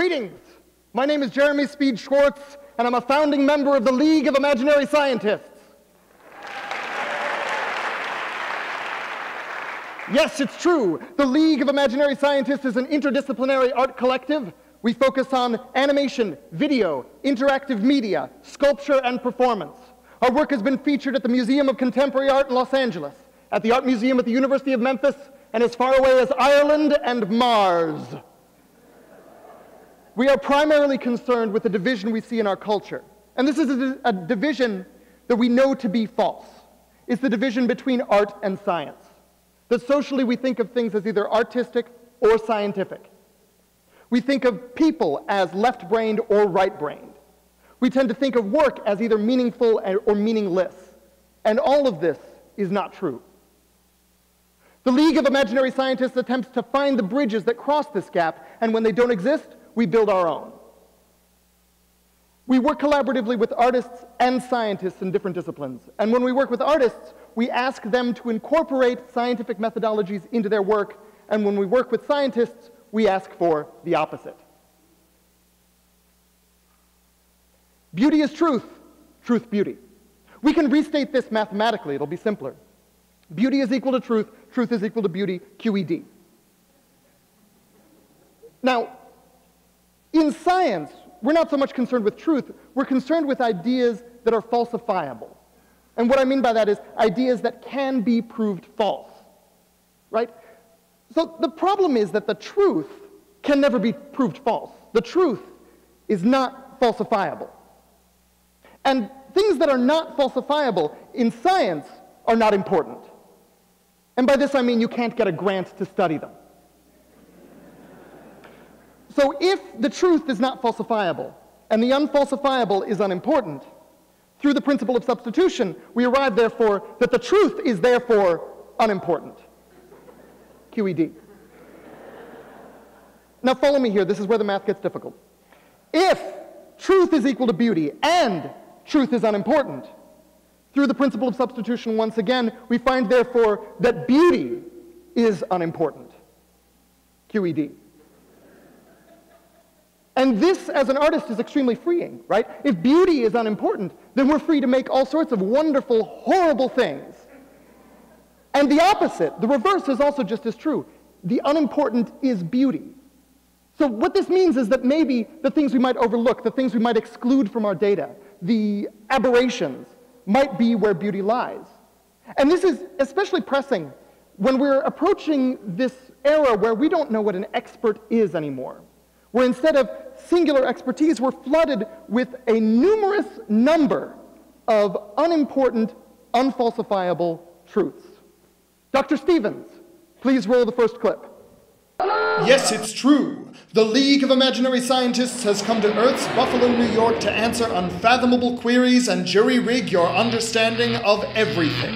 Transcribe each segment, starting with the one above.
Greetings. My name is Jeremy Speed Schwartz, and I'm a founding member of the League of Imaginary Scientists. Yes, it's true. The League of Imaginary Scientists is an interdisciplinary art collective. We focus on animation, video, interactive media, sculpture, and performance. Our work has been featured at the Museum of Contemporary Art in Los Angeles, at the Art Museum at the University of Memphis, and as far away as Ireland and Mars. We are primarily concerned with the division we see in our culture. And this is a, a division that we know to be false. It's the division between art and science. That socially we think of things as either artistic or scientific. We think of people as left brained or right brained. We tend to think of work as either meaningful or meaningless. And all of this is not true. The League of Imaginary Scientists attempts to find the bridges that cross this gap, and when they don't exist, we build our own. We work collaboratively with artists and scientists in different disciplines. And when we work with artists, we ask them to incorporate scientific methodologies into their work. And when we work with scientists, we ask for the opposite. Beauty is truth, truth, beauty. We can restate this mathematically, it'll be simpler. Beauty is equal to truth, truth is equal to beauty, QED. Now, in science, we're not so much concerned with truth, we're concerned with ideas that are falsifiable. And what I mean by that is ideas that can be proved false, right? So the problem is that the truth can never be proved false. The truth is not falsifiable. And things that are not falsifiable in science are not important. And by this I mean you can't get a grant to study them. So if the truth is not falsifiable and the unfalsifiable is unimportant, through the principle of substitution, we arrive, therefore, that the truth is therefore unimportant. QED. Now follow me here, this is where the math gets difficult. If truth is equal to beauty and truth is unimportant, through the principle of substitution, once again, we find, therefore, that beauty is unimportant. QED. And this, as an artist, is extremely freeing, right? If beauty is unimportant, then we're free to make all sorts of wonderful, horrible things. And the opposite, the reverse, is also just as true. The unimportant is beauty. So what this means is that maybe the things we might overlook, the things we might exclude from our data, the aberrations, might be where beauty lies. And this is especially pressing when we're approaching this era where we don't know what an expert is anymore where instead of singular expertise, we're flooded with a numerous number of unimportant, unfalsifiable truths. Dr. Stevens, please roll the first clip. Yes, it's true. The League of Imaginary Scientists has come to Earth's Buffalo, New York to answer unfathomable queries and jury rig your understanding of everything.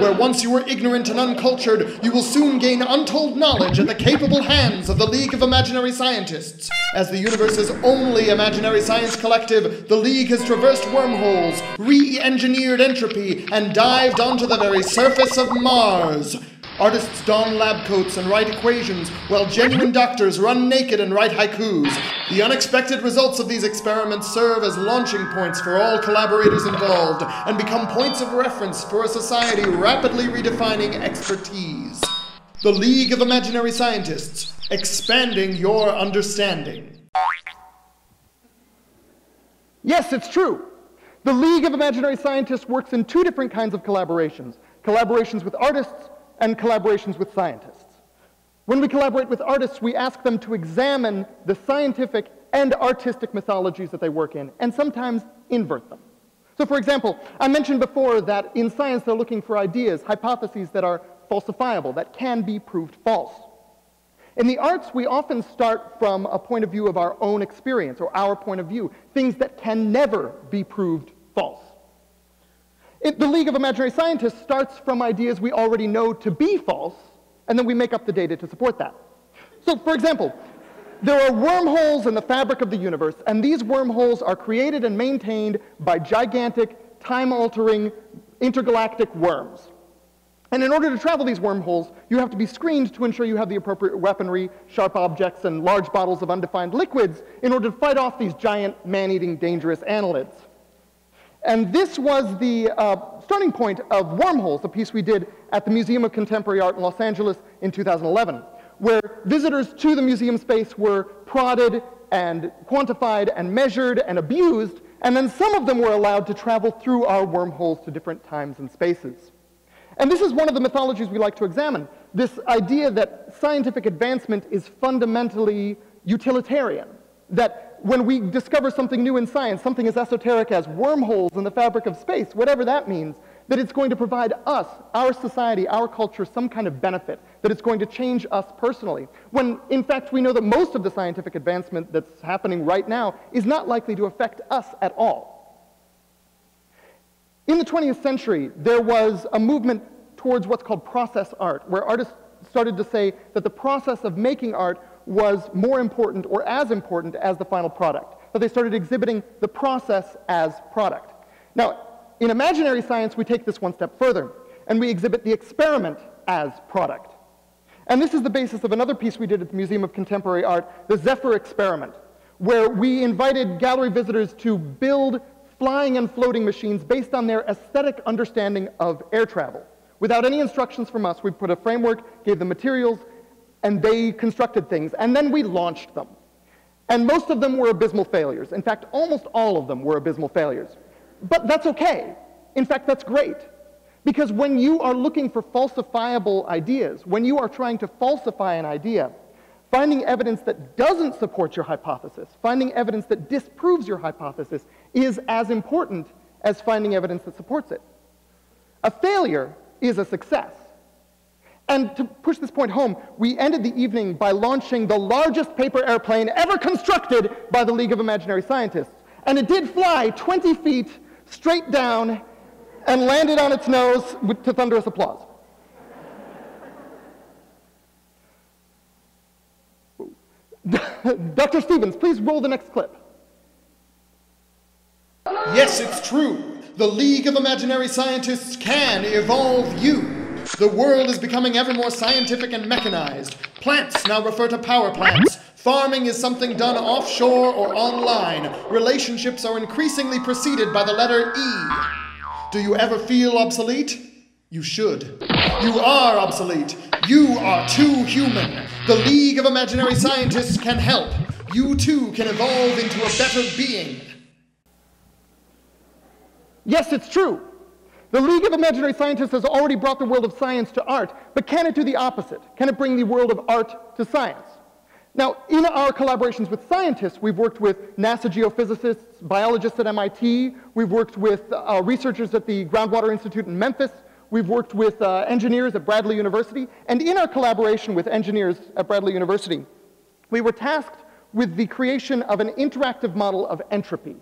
Where once you were ignorant and uncultured, you will soon gain untold knowledge at the capable hands of the League of Imaginary Scientists. As the universe's only imaginary science collective, the League has traversed wormholes, re engineered entropy, and dived onto the very surface of Mars. Artists don lab coats and write equations, while genuine doctors run naked and write haikus. The unexpected results of these experiments serve as launching points for all collaborators involved and become points of reference for a society rapidly redefining expertise. The League of Imaginary Scientists, expanding your understanding. Yes, it's true. The League of Imaginary Scientists works in two different kinds of collaborations collaborations with artists and collaborations with scientists. When we collaborate with artists, we ask them to examine the scientific and artistic mythologies that they work in, and sometimes invert them. So, for example, I mentioned before that in science they're looking for ideas, hypotheses that are falsifiable, that can be proved false. In the arts, we often start from a point of view of our own experience or our point of view, things that can never be proved false. It, the League of Imaginary Scientists starts from ideas we already know to be false, and then we make up the data to support that. So, for example, there are wormholes in the fabric of the universe, and these wormholes are created and maintained by gigantic, time altering, intergalactic worms. And in order to travel these wormholes, you have to be screened to ensure you have the appropriate weaponry, sharp objects, and large bottles of undefined liquids in order to fight off these giant, man-eating, dangerous annelids. And this was the uh, starting point of Wormholes, a piece we did at the Museum of Contemporary Art in Los Angeles in 2011, where visitors to the museum space were prodded and quantified and measured and abused, and then some of them were allowed to travel through our wormholes to different times and spaces. And this is one of the mythologies we like to examine, this idea that scientific advancement is fundamentally utilitarian, that when we discover something new in science, something as esoteric as wormholes in the fabric of space, whatever that means, that it's going to provide us, our society, our culture, some kind of benefit, that it's going to change us personally. When, in fact, we know that most of the scientific advancement that's happening right now is not likely to affect us at all. In the 20th century, there was a movement towards what's called process art, where artists started to say that the process of making art was more important or as important as the final product. But they started exhibiting the process as product. Now, in imaginary science, we take this one step further, and we exhibit the experiment as product. And this is the basis of another piece we did at the Museum of Contemporary Art, the Zephyr Experiment, where we invited gallery visitors to build flying and floating machines based on their aesthetic understanding of air travel. Without any instructions from us, we put a framework, gave them materials, and they constructed things, and then we launched them. And most of them were abysmal failures. In fact, almost all of them were abysmal failures. But that's okay. In fact, that's great. Because when you are looking for falsifiable ideas, when you are trying to falsify an idea, Finding evidence that doesn't support your hypothesis, finding evidence that disproves your hypothesis, is as important as finding evidence that supports it. A failure is a success. And to push this point home, we ended the evening by launching the largest paper airplane ever constructed by the League of Imaginary Scientists. And it did fly 20 feet straight down and landed on its nose with, to thunderous applause. Dr. Stevens, please roll the next clip. Yes, it's true. The League of Imaginary Scientists can evolve you. The world is becoming ever more scientific and mechanized. Plants now refer to power plants. Farming is something done offshore or online. Relationships are increasingly preceded by the letter E. Do you ever feel obsolete? You should. You are obsolete. You are too human. The League of Imaginary Scientists can help. You too can evolve into a better being. Yes, it's true. The League of Imaginary Scientists has already brought the world of science to art, but can it do the opposite? Can it bring the world of art to science? Now, in our collaborations with scientists, we've worked with NASA geophysicists, biologists at MIT, we've worked with uh, researchers at the Groundwater Institute in Memphis, We've worked with uh, engineers at Bradley University, and in our collaboration with engineers at Bradley University, we were tasked with the creation of an interactive model of entropy.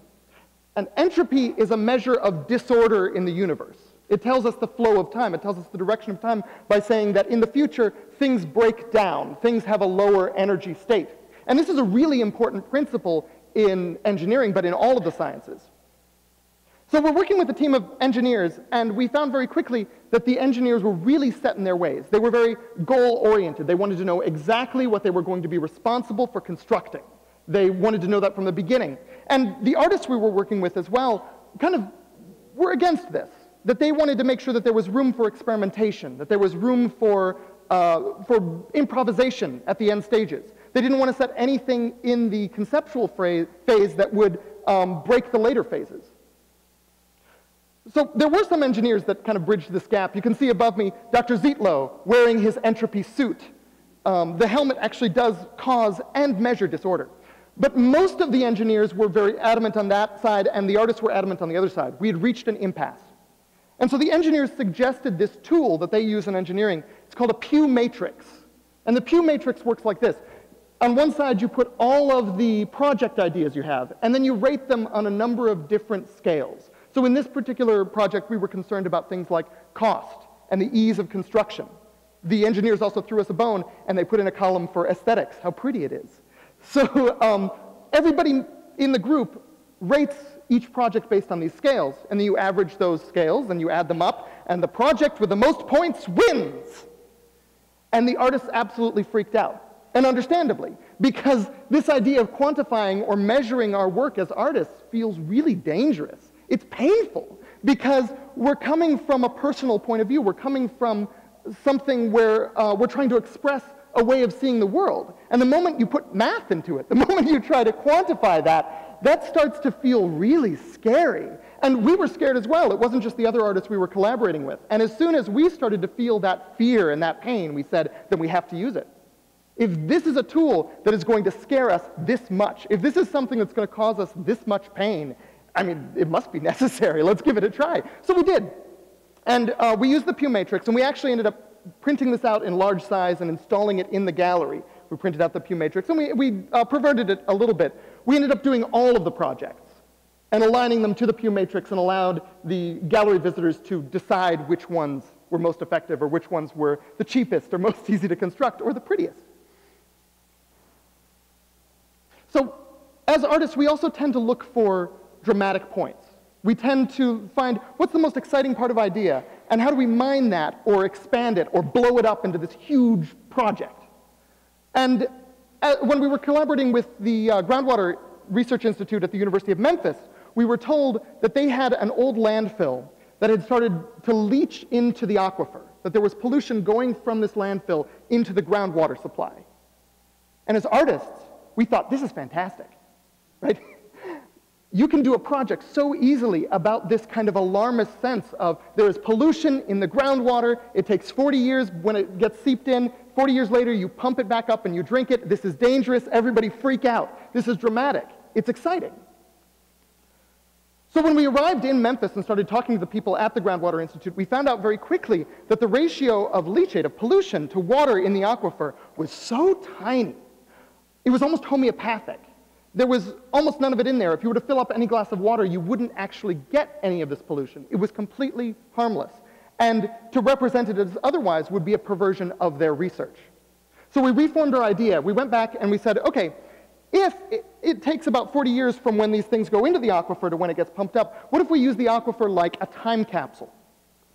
And entropy is a measure of disorder in the universe. It tells us the flow of time. It tells us the direction of time by saying that in the future, things break down. Things have a lower energy state. And this is a really important principle in engineering, but in all of the sciences. So we're working with a team of engineers, and we found very quickly that the engineers were really set in their ways. They were very goal-oriented. They wanted to know exactly what they were going to be responsible for constructing. They wanted to know that from the beginning. And the artists we were working with as well kind of were against this, that they wanted to make sure that there was room for experimentation, that there was room for, uh, for improvisation at the end stages. They didn't want to set anything in the conceptual phase that would um, break the later phases. So there were some engineers that kind of bridged this gap. You can see above me Dr. Zietlow wearing his entropy suit. Um, the helmet actually does cause and measure disorder. But most of the engineers were very adamant on that side, and the artists were adamant on the other side. We had reached an impasse. And so the engineers suggested this tool that they use in engineering. It's called a Pugh matrix. And the Pugh matrix works like this. On one side, you put all of the project ideas you have, and then you rate them on a number of different scales. So in this particular project, we were concerned about things like cost and the ease of construction. The engineers also threw us a bone, and they put in a column for aesthetics, how pretty it is. So um, everybody in the group rates each project based on these scales, and then you average those scales and you add them up, and the project with the most points wins. And the artists absolutely freaked out, and understandably, because this idea of quantifying or measuring our work as artists feels really dangerous. It's painful because we're coming from a personal point of view. We're coming from something where uh, we're trying to express a way of seeing the world. And the moment you put math into it, the moment you try to quantify that, that starts to feel really scary. And we were scared as well. It wasn't just the other artists we were collaborating with. And as soon as we started to feel that fear and that pain, we said, then we have to use it. If this is a tool that is going to scare us this much, if this is something that's going to cause us this much pain, I mean, it must be necessary. Let's give it a try. So we did. And uh, we used the Pugh Matrix, and we actually ended up printing this out in large size and installing it in the gallery. We printed out the Pugh Matrix, and we, we uh, perverted it a little bit. We ended up doing all of the projects and aligning them to the Pugh Matrix and allowed the gallery visitors to decide which ones were most effective or which ones were the cheapest or most easy to construct or the prettiest. So as artists, we also tend to look for dramatic points. We tend to find what's the most exciting part of idea and how do we mine that or expand it or blow it up into this huge project. And uh, when we were collaborating with the uh, Groundwater Research Institute at the University of Memphis, we were told that they had an old landfill that had started to leach into the aquifer, that there was pollution going from this landfill into the groundwater supply. And as artists, we thought, this is fantastic, right? You can do a project so easily about this kind of alarmist sense of there is pollution in the groundwater. It takes 40 years when it gets seeped in. 40 years later, you pump it back up and you drink it. This is dangerous. Everybody freak out. This is dramatic. It's exciting. So when we arrived in Memphis and started talking to the people at the Groundwater Institute, we found out very quickly that the ratio of leachate, of pollution, to water in the aquifer was so tiny. It was almost homeopathic. There was almost none of it in there. If you were to fill up any glass of water, you wouldn't actually get any of this pollution. It was completely harmless. And to represent it as otherwise would be a perversion of their research. So we reformed our idea. We went back and we said, okay, if it, it, takes about 40 years from when these things go into the aquifer to when it gets pumped up, what if we use the aquifer like a time capsule?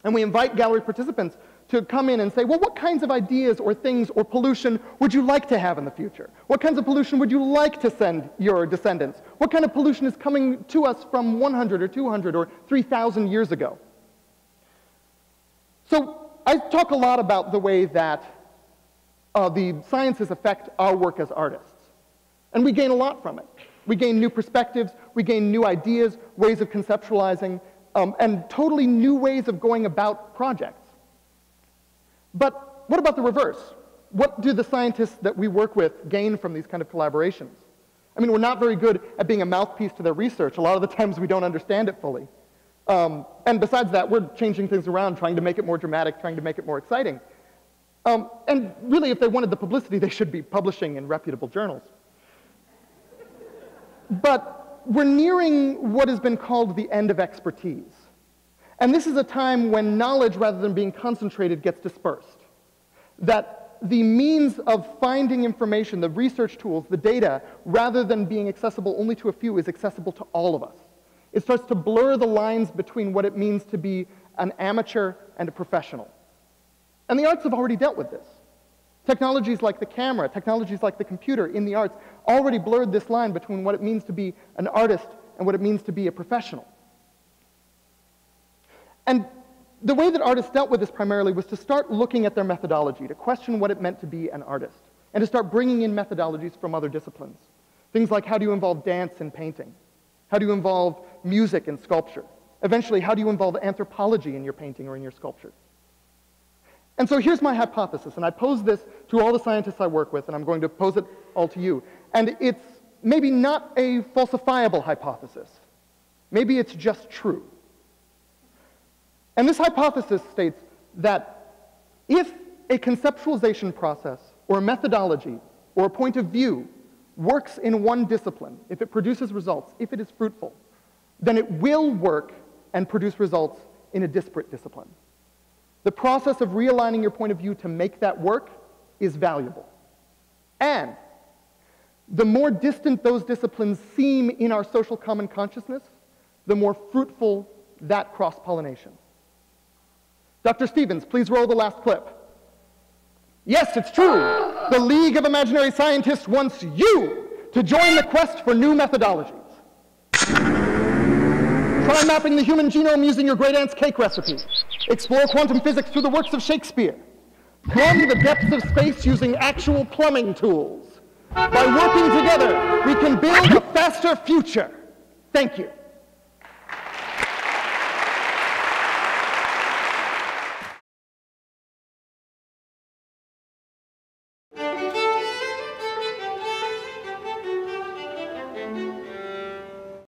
And we invite gallery participants to come in and say, well, what kinds of ideas or things or pollution would you like to have in the future? What kinds of pollution would you like to send your descendants? What kind of pollution is coming to us from 100 or 200 or 3,000 years ago? So I talk a lot about the way that uh, the sciences affect our work as artists. And we gain a lot from it. We gain new perspectives, we gain new ideas, ways of conceptualizing, um, and totally new ways of going about projects. But what about the reverse? What do the scientists that we work with gain from these kind of collaborations? I mean, we're not very good at being a mouthpiece to their research. A lot of the times we don't understand it fully. Um, and besides that, we're changing things around, trying to make it more dramatic, trying to make it more exciting. Um, and really, if they wanted the publicity, they should be publishing in reputable journals. but we're nearing what has been called the end of expertise. And this is a time when knowledge, rather than being concentrated, gets dispersed. That the means of finding information, the research tools, the data, rather than being accessible only to a few, is accessible to all of us. It starts to blur the lines between what it means to be an amateur and a professional. And the arts have already dealt with this. Technologies like the camera, technologies like the computer in the arts already blurred this line between what it means to be an artist and what it means to be a professional. And the way that artists dealt with this primarily was to start looking at their methodology, to question what it meant to be an artist, and to start bringing in methodologies from other disciplines. Things like how do you involve dance in painting? How do you involve music in sculpture? Eventually, how do you involve anthropology in your painting or in your sculpture? And so here's my hypothesis, and I pose this to all the scientists I work with, and I'm going to pose it all to you. And it's maybe not a falsifiable hypothesis. Maybe it's just true. And this hypothesis states that if a conceptualization process or a methodology or a point of view works in one discipline, if it produces results, if it is fruitful, then it will work and produce results in a disparate discipline. The process of realigning your point of view to make that work is valuable. And the more distant those disciplines seem in our social common consciousness, the more fruitful that cross pollination. Dr. Stevens, please roll the last clip. Yes, it's true. The League of Imaginary Scientists wants you to join the quest for new methodologies. Try mapping the human genome using your great aunt's cake recipe. Explore quantum physics through the works of Shakespeare. Plumb the depths of space using actual plumbing tools. By working together, we can build a faster future. Thank you.